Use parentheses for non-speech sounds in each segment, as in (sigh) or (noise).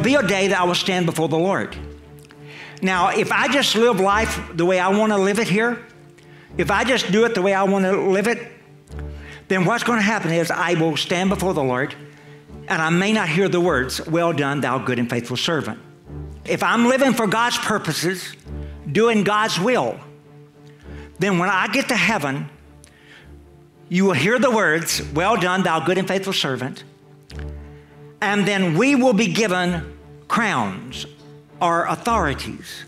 will be a day that I will stand before the Lord. Now, if I just live life the way I want to live it here, if I just do it the way I want to live it, then what's going to happen is I will stand before the Lord and I may not hear the words, Well done, thou good and faithful servant. If I'm living for God's purposes, doing God's will, then when I get to heaven, you will hear the words, Well done, thou good and faithful servant. And then we will be given crowns are authorities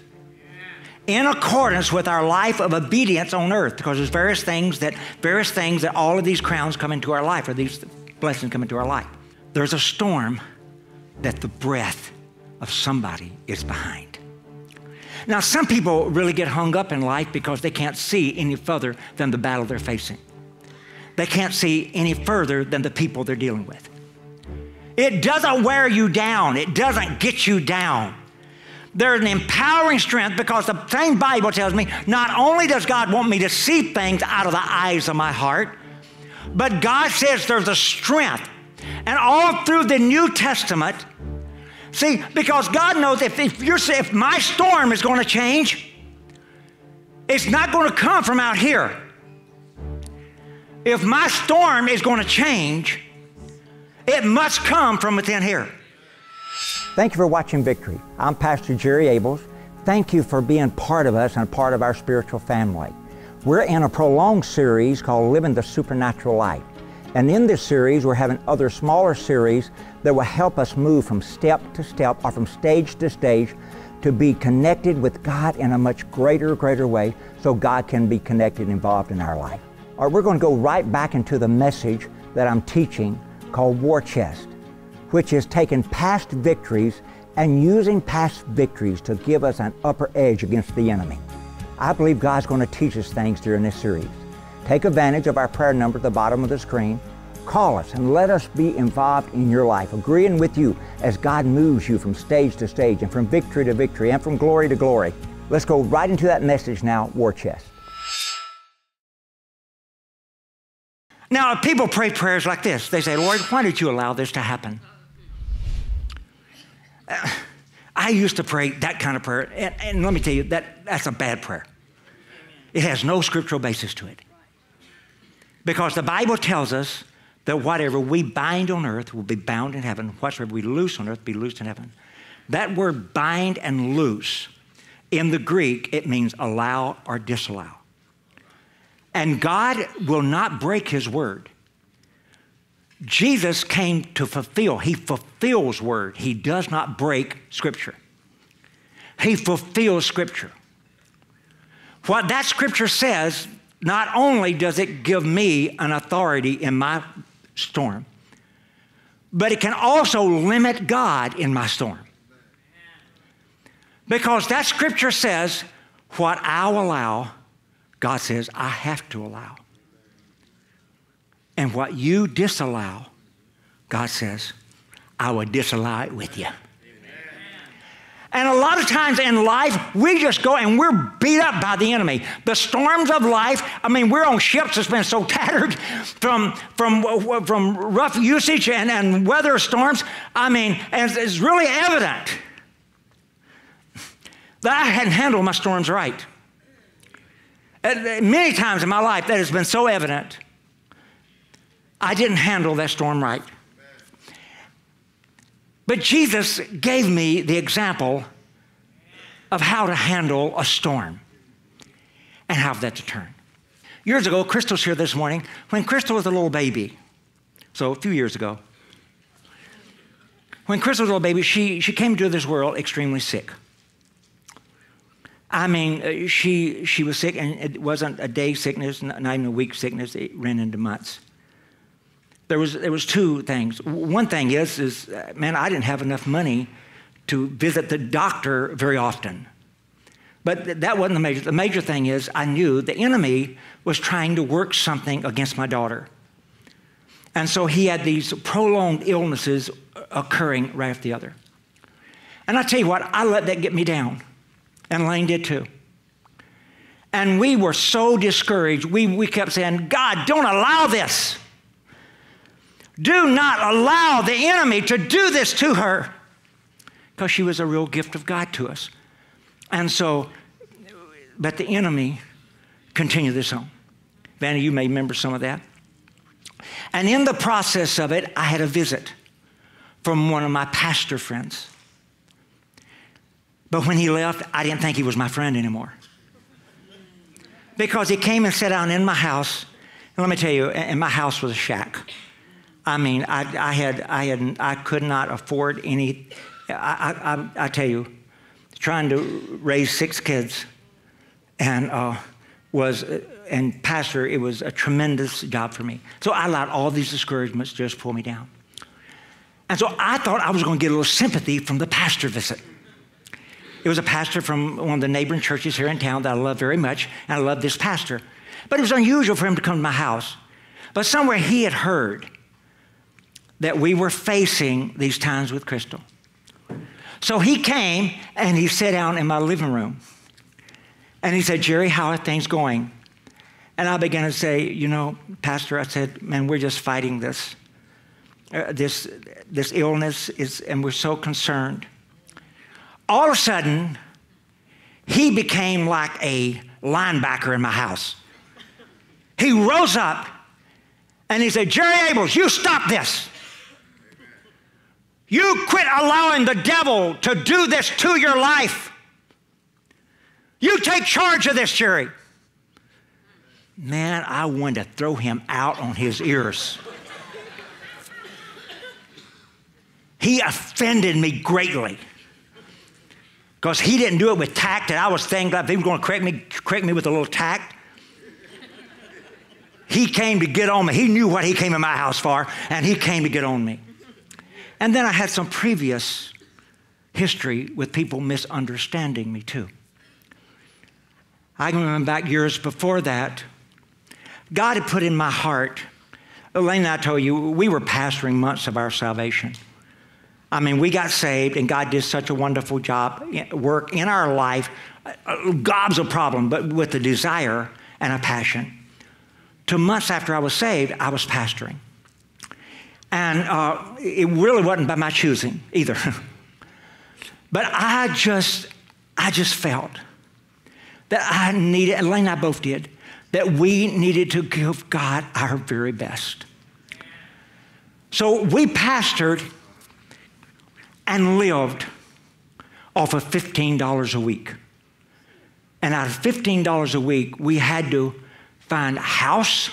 in accordance with our life of obedience on earth because there's various things that various things that all of these crowns come into our life or these blessings come into our life. There's a storm that the breath of somebody is behind. Now some people really get hung up in life because they can't see any further than the battle they're facing. They can't see any further than the people they're dealing with it doesn't wear you down it doesn't get you down there's an empowering strength because the same Bible tells me not only does God want me to see things out of the eyes of my heart, but God says there's a strength. And all through the New Testament, see, because God knows if, if, you're, if my storm is going to change, it's not going to come from out here. If my storm is going to change, it must come from within here. Thank you for watching Victory. I'm Pastor Jerry Ables. Thank you for being part of us and part of our spiritual family. We're in a prolonged series called Living the Supernatural Life. And in this series, we're having other smaller series that will help us move from step to step or from stage to stage to be connected with God in a much greater, greater way so God can be connected and involved in our life. All right, we're going to go right back into the message that I'm teaching called War Chest which is taking past victories and using past victories to give us an upper edge against the enemy. I believe God's going to teach us things during this series. Take advantage of our prayer number at the bottom of the screen. Call us and let us be involved in your life, agreeing with you as God moves you from stage to stage and from victory to victory and from glory to glory. Let's go right into that message now, War Chest. Now, people pray prayers like this. They say, Lord, why did you allow this to happen? Uh, I used to pray that kind of prayer, and, and let me tell you, that, that's a bad prayer. It has no scriptural basis to it. Because the Bible tells us that whatever we bind on earth will be bound in heaven, whatsoever we loose on earth will be loosed in heaven. That word bind and loose, in the Greek, it means allow or disallow. And God will not break his word. Jesus came to fulfill. He fulfills word. He does not break scripture. He fulfills scripture. What that scripture says, not only does it give me an authority in my storm, but it can also limit God in my storm. Because that scripture says, what I'll allow, God says, I have to allow. And what you disallow, God says, I will disallow it with you. And a lot of times in life, we just go and we're beat up by the enemy. The storms of life, I mean, we're on ships that's been so (laughs) tattered from, from, from rough usage and, and weather storms. I mean, and it's really evident that I hadn't handled my storms right. Uh, many times in my life, that has been so evident. I didn't handle that storm right. But Jesus gave me the example of how to handle a storm and how that to turn. Years ago, Crystal's here this morning. When Crystal was a little baby, so a few years ago, when Crystal was a little baby, she, she came to this world extremely sick. I mean, uh, she, she was sick, and it wasn't a day sickness, not even a week sickness, it ran into months there was, there was two things. One thing is, is, uh, man, I didn't have enough money to visit the doctor very often. But that wasn't the major. The major thing is, I knew the enemy was trying to work something against my daughter. And so he had these prolonged illnesses occurring right after the other. And I tell you what, I let that get me down. And Lane did too. And we were so discouraged. We, we kept saying, God, don't allow this. Do not allow the enemy to do this to her. because she was a real gift of God to us. And so, but the enemy continued this on. Vanna, you may remember some of that. And in the process of it, I had a visit from one of my pastor friends. But when he left, I didn't think he was my friend anymore. Because he came and sat down in my house. And let me tell you, and my house was a shack. I mean, I, I had, I had, I could not afford any. I, I, I tell you, trying to raise six kids, and uh, was and pastor, it was a tremendous job for me. So I allowed all these discouragements just pull me down. And so I thought I was going to get a little sympathy from the pastor visit. It was a pastor from one of the neighboring churches here in town that I love very much, and I love this pastor. But it was unusual for him to come to my house. But somewhere he had heard that we were facing these times with Crystal. So he came and he sat down in my living room. And he said, Jerry, how are things going? And I began to say, you know, Pastor, I said, man, we're just fighting this. Uh, this, this illness is, and we're so concerned. All of a sudden, he became like a linebacker in my house. He rose up and he said, Jerry Ables, you stop this. You quit allowing the devil to do this to your life. You take charge of this, Jerry. Man, I wanted to throw him out on his ears. he offended me greatly because he didn't do it with tact, and I was thinking if he was going to correct me, correct me with a little tact. He came to get on me. He knew what he came in my house for, and he came to get on me. And then I had some previous history with people misunderstanding me too. I can remember back years before that, God had put in my heart, Elaine I told you, we were pastoring months of our salvation. I mean, we got saved, and God did such a wonderful job, work in our life. Uh, Gob's a problem, but with a desire and a passion. Two months after I was saved, I was pastoring. And uh, it really wasn't by my choosing either. (laughs) but I just, I just felt that I needed, Elaine and I both did, that we needed to give God our very best. So we pastored and lived off of $15 a week. And out of $15 a week, we had to find a house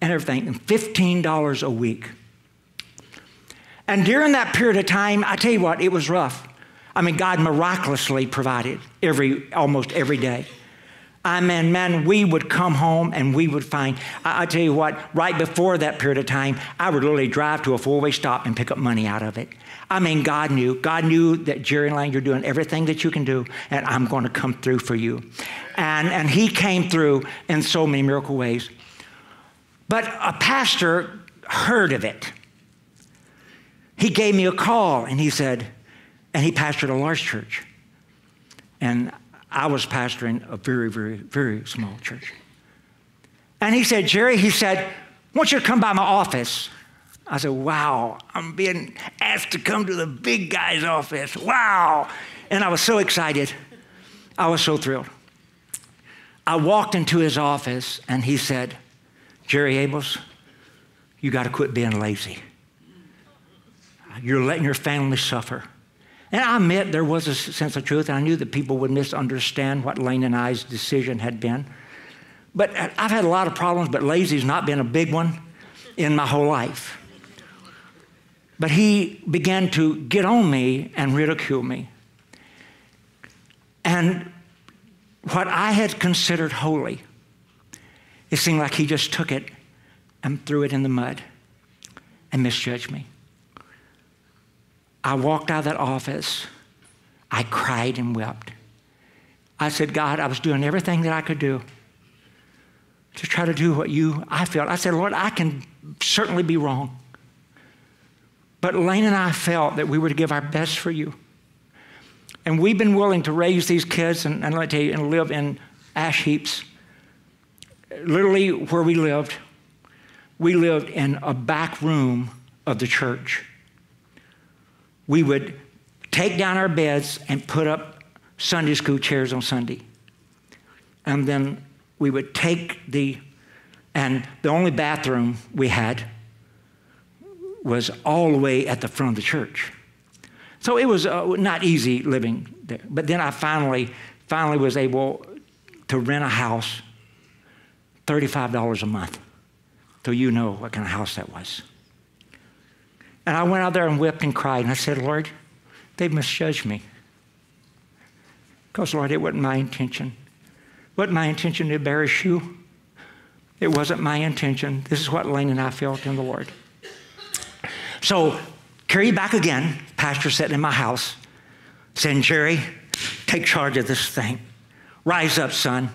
and everything, and $15 a week. And during that period of time, I tell you what, it was rough. I mean, God miraculously provided every, almost every day. I mean, man, we would come home and we would find, I, I tell you what, right before that period of time, I would literally drive to a four way stop and pick up money out of it. I mean, God knew. God knew that Jerry Lang, you're doing everything that you can do, and I'm going to come through for you. And, and He came through in so many miracle ways. But a pastor heard of it he gave me a call and he said, and he pastored a large church. And I was pastoring a very, very, very small church. And he said, Jerry, he said, I want you to come by my office. I said, wow, I'm being asked to come to the big guy's office. Wow. And I was so excited. I was so thrilled. I walked into his office and he said, Jerry Ables, you got to quit being lazy. You're letting your family suffer. And I admit there was a sense of truth, I knew that people would misunderstand what Lane and I's decision had been. But uh, I've had a lot of problems, but lazy's not been a big one in my whole life. But he began to get on me and ridicule me. And what I had considered holy, it seemed like he just took it and threw it in the mud and misjudged me. I walked out of that office. I cried and wept. I said, God, I was doing everything that I could do to try to do what you, I felt. I said, Lord, I can certainly be wrong. But Lane and I felt that we were to give our best for you. And we've been willing to raise these kids and, and let me tell you, and live in ash heaps. Literally, where we lived, we lived in a back room of the church we would take down our beds and put up Sunday school chairs on Sunday. And then we would take the, and the only bathroom we had was all the way at the front of the church. So it was uh, not easy living there. But then I finally, finally was able to rent a house, $35 a month. So you know what kind of house that was. And I went out there and wept and cried. And I said, Lord, they've misjudged me. Because, Lord, it wasn't my intention. It wasn't my intention to embarrass you. It wasn't my intention. This is what Lane and I felt in the Lord. So, carry back again. Pastor sitting in my house, saying, Jerry, take charge of this thing. Rise up, son.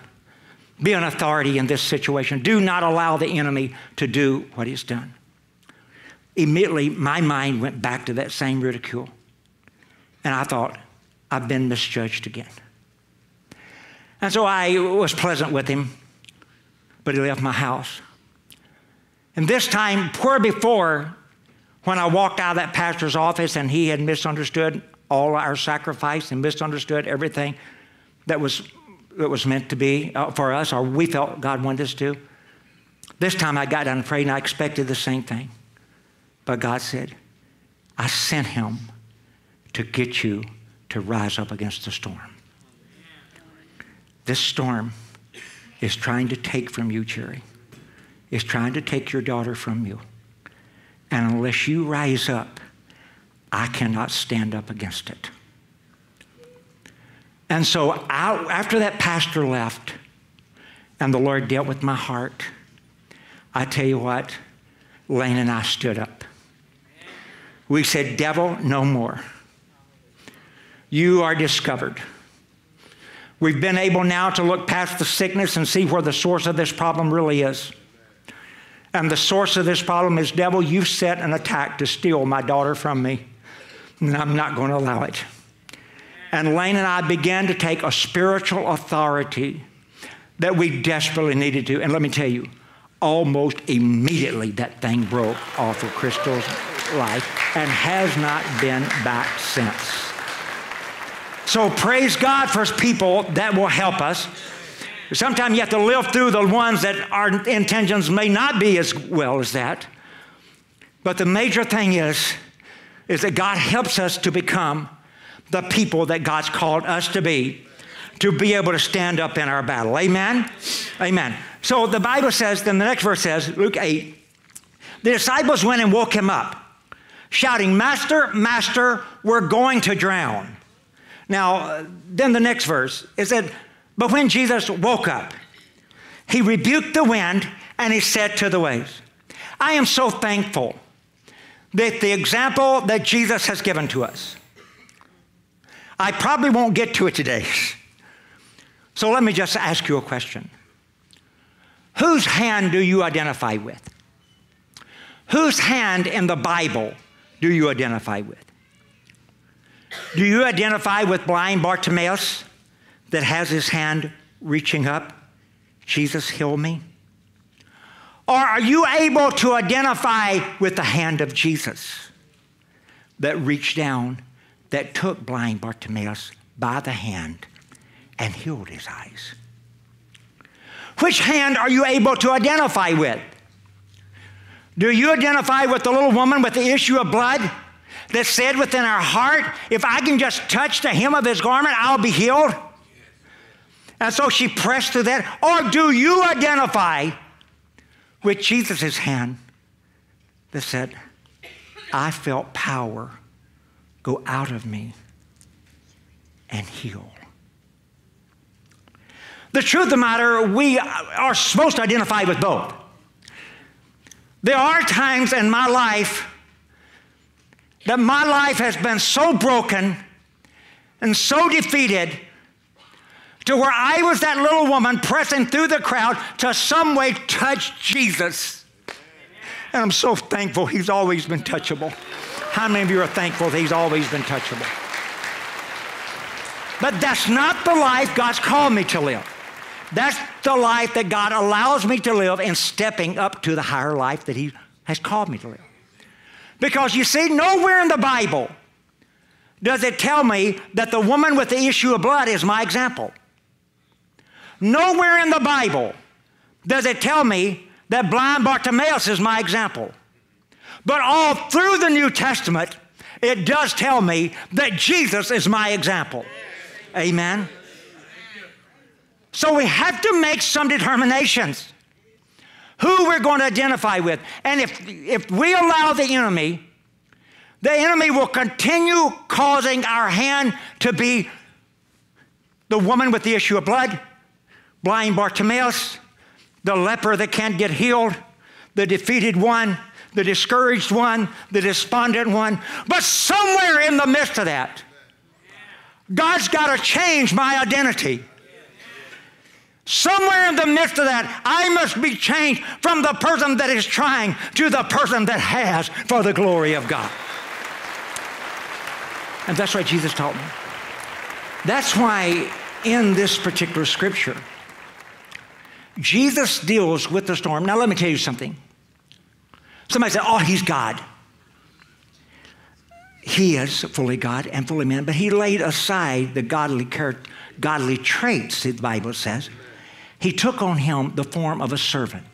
Be an authority in this situation. Do not allow the enemy to do what he's done. Immediately, my mind went back to that same ridicule. And I thought, I've been misjudged again. And so I was pleasant with him, but he left my house. And this time, poor before, when I walked out of that pastor's office and he had misunderstood all our sacrifice and misunderstood everything that was, that was meant to be uh, for us, or we felt God wanted us to. This time I got down and prayed and I expected the same thing. But God said, I sent him to get you to rise up against the storm. This storm is trying to take from you, Jerry, is trying to take your daughter from you. And unless you rise up, I cannot stand up against it. And so I, after that pastor left and the Lord dealt with my heart, I tell you what, Lane and I stood up. We said, Devil, no more. You are discovered. We've been able now to look past the sickness and see where the source of this problem really is. And the source of this problem is, devil, you've set an attack to steal my daughter from me, and I'm not going to allow it. And Lane and I began to take a spiritual authority that we desperately needed to. And let me tell you, almost immediately that thing broke off of Crystal's life and has not been back since. So praise God for people that will help us. Sometimes you have to live through the ones that our intentions may not be as well as that. But the major thing is, is that God helps us to become the people that God's called us to be, to be able to stand up in our battle. Amen? Amen. So the Bible says, then the next verse says, Luke 8, the disciples went and woke him up, shouting, Master, Master, we're going to drown. Now, then the next verse is that, but when Jesus woke up, he rebuked the wind and he said to the waves, I am so thankful that the example that Jesus has given to us, I probably won't get to it today. (laughs) So let me just ask you a question. Whose hand do you identify with? Whose hand in the Bible do you identify with? Do you identify with blind Bartimaeus that has his hand reaching up? Jesus, heal me. Or are you able to identify with the hand of Jesus that reached down, that took blind Bartimaeus by the hand and healed his eyes? Which hand are you able to identify with? Do you identify with the little woman with the issue of blood? that said within her heart, if I can just touch the hem of his garment, I'll be healed? And so she pressed to that. Or do you identify with Jesus' hand that said, I felt power go out of me and heal? The truth of the matter, we are supposed to identify with both. There are times in my life that my life has been so broken and so defeated to where I was that little woman pressing through the crowd to some way touch Jesus. And I'm so thankful he's always been touchable. How many of you are thankful that he's always been touchable? But that's not the life God's called me to live. That's the life that God allows me to live in stepping up to the higher life that he has called me to live. Because you see, nowhere in the Bible does it tell me that the woman with the issue of blood is my example. Nowhere in the Bible does it tell me that blind Bartimaeus is my example. But all through the New Testament, it does tell me that Jesus is my example. Amen. So we have to make some determinations who we're going to identify with. And if, if we allow the enemy, the enemy will continue causing our hand to be the woman with the issue of blood, blind Bartimaeus, the leper that can't get healed, the defeated one, the discouraged one, the despondent one. But somewhere in the midst of that, God's got to change my identity. Somewhere in the midst of that, I must be changed from the person that is trying to the person that has for the glory of God. And that's what Jesus taught me. That's why in this particular scripture, Jesus deals with the storm. Now, let me tell you something. Somebody said, Oh, he's God. He is fully God and fully man, but he laid aside the godly, godly traits, the Bible says. He took on him the form of a servant.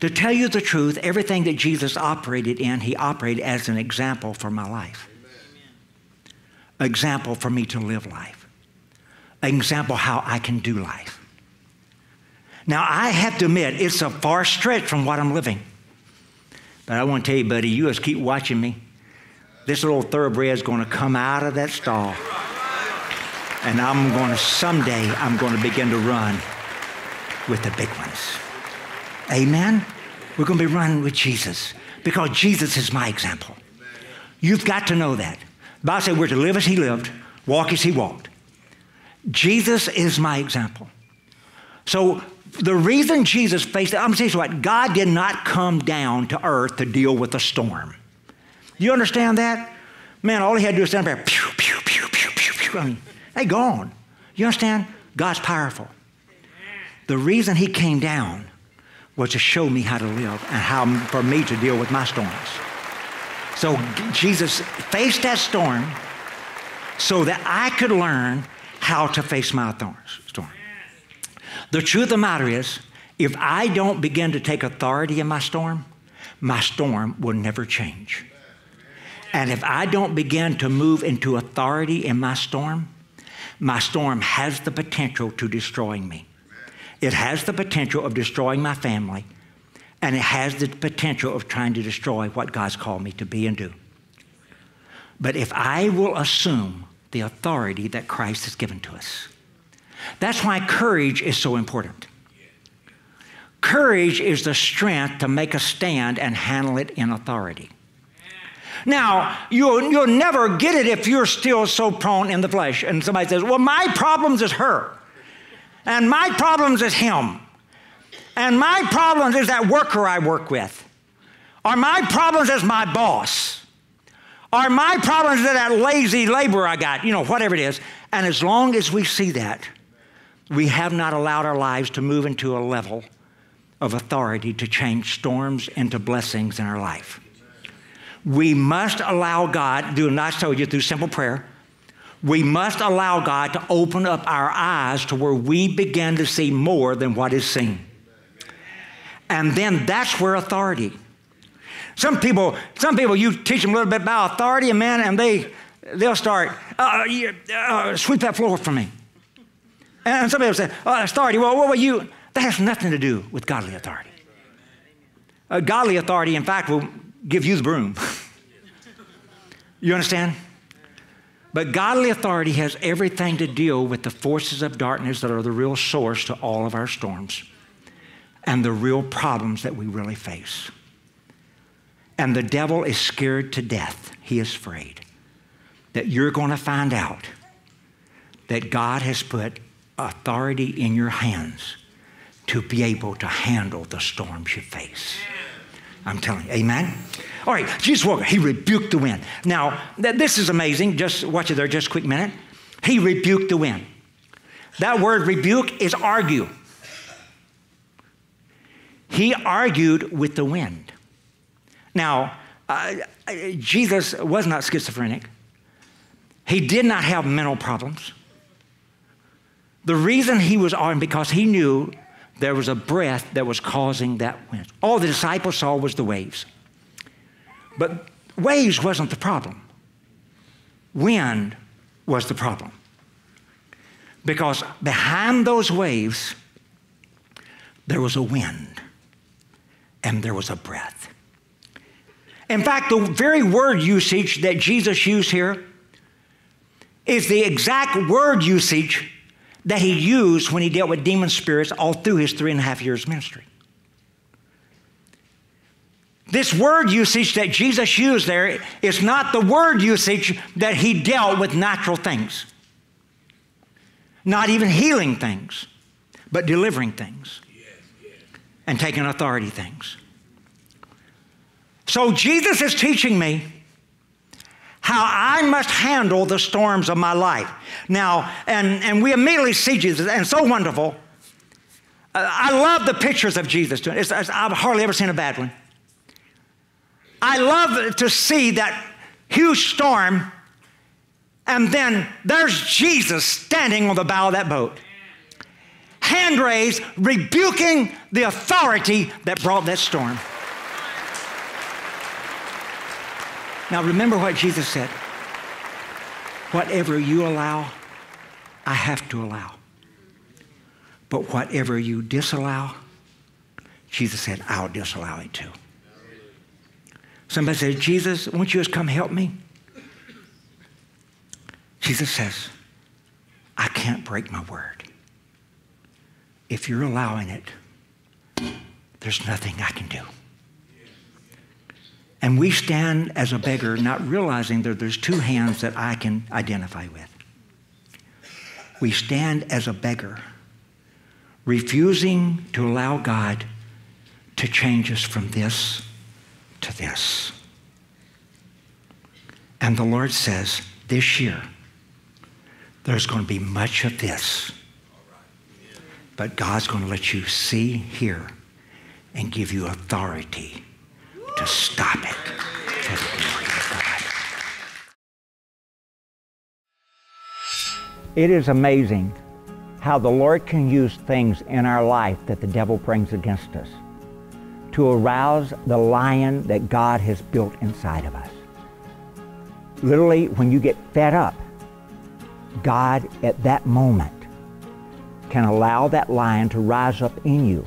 To tell you the truth, everything that Jesus operated in, he operated as an example for my life. An example for me to live life. Example how I can do life. Now, I have to admit, it's a far stretch from what I'm living. But I want to tell you, buddy, you just keep watching me. This little thoroughbred is going to come out of that stall. And I'm going to, someday, I'm going to begin to run with the big ones. Amen? We're going to be running with Jesus because Jesus is my example. You've got to know that. The Bible said we're to live as he lived, walk as he walked. Jesus is my example. So the reason Jesus faced it, I'm saying what, God did not come down to earth to deal with a storm. You understand that? Man, all he had to do was stand there, pew, pew, pew, pew, pew, pew. I mean, they gone. You understand? God's powerful. The reason he came down was to show me how to live and how for me to deal with my storms. So Jesus faced that storm so that I could learn how to face my storms. The truth of the matter is, if I don't begin to take authority in my storm, my storm will never change. And if I don't begin to move into authority in my storm, my storm has the potential to destroying me. It has the potential of destroying my family, and it has the potential of trying to destroy what God's called me to be and do. But if I will assume the authority that Christ has given to us, that's why courage is so important. Courage is the strength to make a stand and handle it in authority. Now, you'll, you'll never get it if you're still so prone in the flesh. And somebody says, Well, my problems is her, and my problems is him, and my problems is that worker I work with, or my problems is my boss, or my problems is that lazy labor I got, you know, whatever it is. And as long as we see that, we have not allowed our lives to move into a level of authority to change storms into blessings in our life. We must allow God, do I told you through simple prayer, we must allow God to open up our eyes to where we begin to see more than what is seen. And then that's where authority. Some people, some people, you teach them a little bit about authority, and man, and they, they'll start, uh, uh, sweep that floor for me. And some people say, oh, authority, well, what were you? That has nothing to do with godly authority. Uh, godly authority, in fact, will give you the broom. (laughs) you understand? But godly authority has everything to deal with the forces of darkness that are the real source to all of our storms and the real problems that we really face. And the devil is scared to death. He is afraid that you're going to find out that God has put authority in your hands to be able to handle the storms you face. I'm telling you, amen? All right, Jesus up. He rebuked the wind. Now, th- this is amazing. Just watch it there just a quick minute. He rebuked the wind. That word rebuke is argue. He argued with the wind. Now, uh, Jesus was not schizophrenic. He did not have mental problems. The reason he was armed because he knew there was a breath that was causing that wind. All the disciples saw was the waves. But waves wasn't the problem. Wind was the problem. Because behind those waves, there was a wind and there was a breath. In fact, the very word usage that Jesus used here is the exact word usage that he used when he dealt with demon spirits all through his three and a half years ministry. This word usage that Jesus used there is not the word usage that he dealt with natural things, not even healing things, but delivering things and taking authority things. So Jesus is teaching me how I must handle the storms of my life. Now, and, and we immediately see Jesus, and so wonderful. Uh, I love the pictures of Jesus doing it. I've hardly ever seen a bad one. I love to see that huge storm, and then there's Jesus standing on the bow of that boat. Hand raised, rebuking the authority that brought that storm. Now remember what Jesus said. Whatever you allow, I have to allow. But whatever you disallow, Jesus said, I'll disallow it too. Somebody says, Jesus, won't you just come help me? Jesus says, I can't break my word. If you're allowing it, there's nothing I can do. And we stand as a beggar, not realizing that there's two hands that I can identify with. We stand as a beggar, refusing to allow God to change us from this to this. And the Lord says, this year, there's going to be much of this. But God's going to let you see, hear, and give you authority to stop it for the glory of God. It is amazing how the Lord can use things in our life that the devil brings against us to arouse the lion that God has built inside of us. Literally, when you get fed up, God at that moment can allow that lion to rise up in you.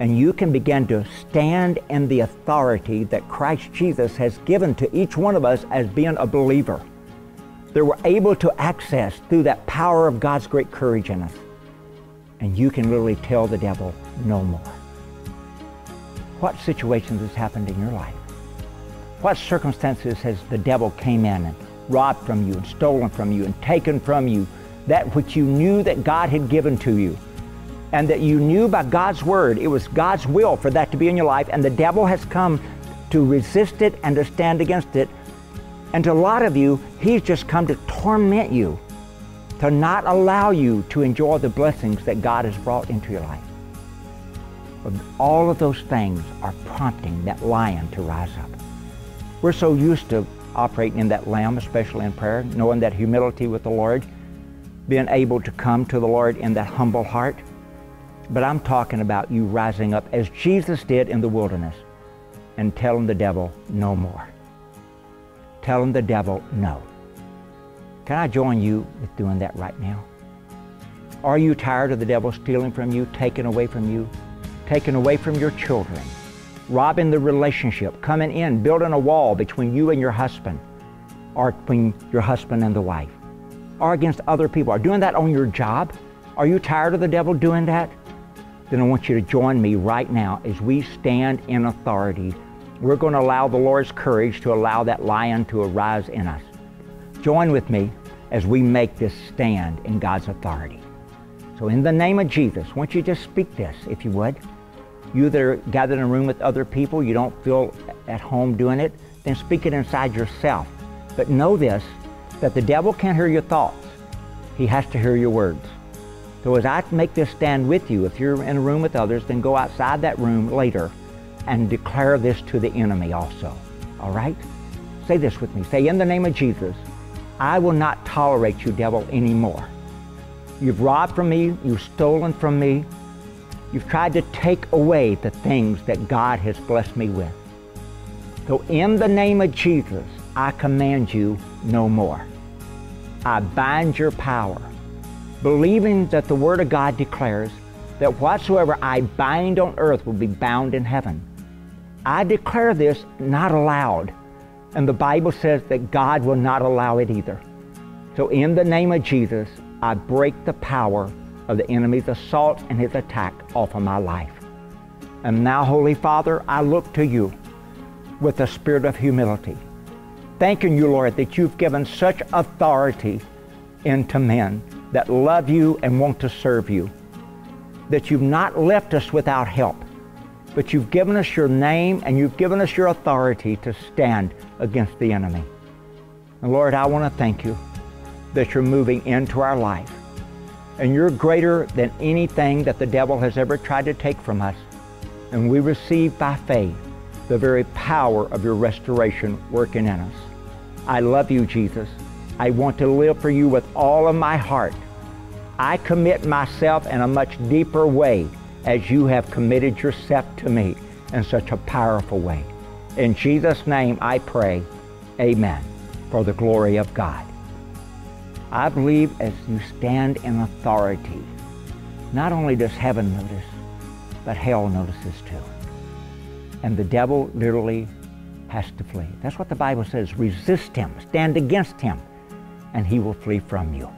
And you can begin to stand in the authority that Christ Jesus has given to each one of us as being a believer. That we're able to access through that power of God's great courage in us. And you can literally tell the devil no more. What situations has happened in your life? What circumstances has the devil came in and robbed from you and stolen from you and taken from you that which you knew that God had given to you and that you knew by God's word it was God's will for that to be in your life and the devil has come to resist it and to stand against it and to a lot of you he's just come to torment you to not allow you to enjoy the blessings that God has brought into your life all of those things are prompting that lion to rise up. We're so used to operating in that lamb, especially in prayer, knowing that humility with the Lord, being able to come to the Lord in that humble heart. But I'm talking about you rising up as Jesus did in the wilderness and telling the devil no more. Telling the devil no. Can I join you with doing that right now? Are you tired of the devil stealing from you, taking away from you, taken away from your children, robbing the relationship, coming in, building a wall between you and your husband, or between your husband and the wife, or against other people, or doing that on your job. Are you tired of the devil doing that? Then I want you to join me right now as we stand in authority. We're going to allow the Lord's courage to allow that lion to arise in us. Join with me as we make this stand in God's authority. So in the name of Jesus, I want you just speak this, if you would. You that are gathered in a room with other people, you don't feel at home doing it, then speak it inside yourself. But know this, that the devil can't hear your thoughts. He has to hear your words. So as I make this stand with you, if you're in a room with others, then go outside that room later and declare this to the enemy also. All right? Say this with me. Say, in the name of Jesus, I will not tolerate you, devil, anymore. You've robbed from me, you've stolen from me, you've tried to take away the things that God has blessed me with. So, in the name of Jesus, I command you no more. I bind your power, believing that the Word of God declares that whatsoever I bind on earth will be bound in heaven. I declare this not aloud, and the Bible says that God will not allow it either. So, in the name of Jesus, I break the power of the enemy's assault and his attack off of my life. And now, Holy Father, I look to you with a spirit of humility, thanking you, Lord, that you've given such authority into men that love you and want to serve you, that you've not left us without help, but you've given us your name and you've given us your authority to stand against the enemy. And Lord, I want to thank you that you're moving into our life. And you're greater than anything that the devil has ever tried to take from us. And we receive by faith the very power of your restoration working in us. I love you, Jesus. I want to live for you with all of my heart. I commit myself in a much deeper way as you have committed yourself to me in such a powerful way. In Jesus' name I pray, amen, for the glory of God. I believe as you stand in authority, not only does heaven notice, but hell notices too. And the devil literally has to flee. That's what the Bible says. Resist him, stand against him, and he will flee from you.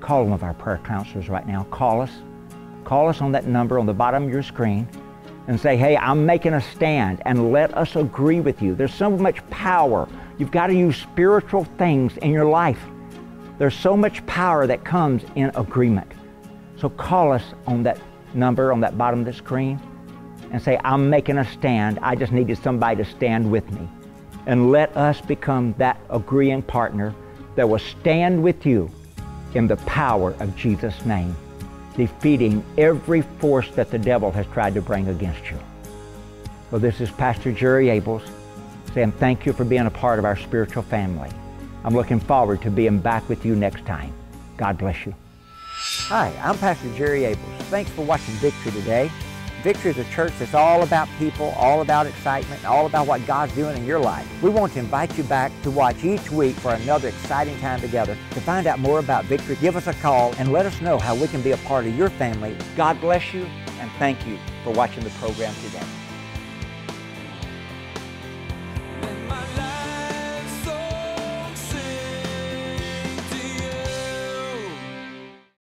Call one of our prayer counselors right now. Call us. Call us on that number on the bottom of your screen and say, hey, I'm making a stand, and let us agree with you. There's so much power. You've got to use spiritual things in your life. There's so much power that comes in agreement. So call us on that number on that bottom of the screen and say, I'm making a stand. I just needed somebody to stand with me. And let us become that agreeing partner that will stand with you in the power of Jesus' name, defeating every force that the devil has tried to bring against you. Well, this is Pastor Jerry Ables saying thank you for being a part of our spiritual family. I'm looking forward to being back with you next time. God bless you. Hi, I'm Pastor Jerry Ables. Thanks for watching Victory today. Victory is a church that's all about people, all about excitement, all about what God's doing in your life. We want to invite you back to watch each week for another exciting time together. To find out more about Victory, give us a call and let us know how we can be a part of your family. God bless you and thank you for watching the program today.